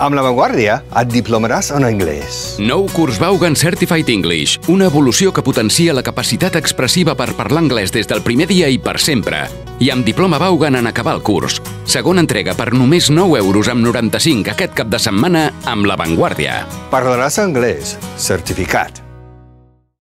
Amb la Vanguardia et diplomaràs en anglès. Nou curs Vaughan Certified English, una evolució que potencia la capacitat expressiva per parlar anglès des del primer dia i per sempre. I amb diploma Vaughan en acabar el curs. Segona entrega per només 9 euros amb 95 aquest cap de setmana amb La Vanguardia. Parlaràs anglès, certificat.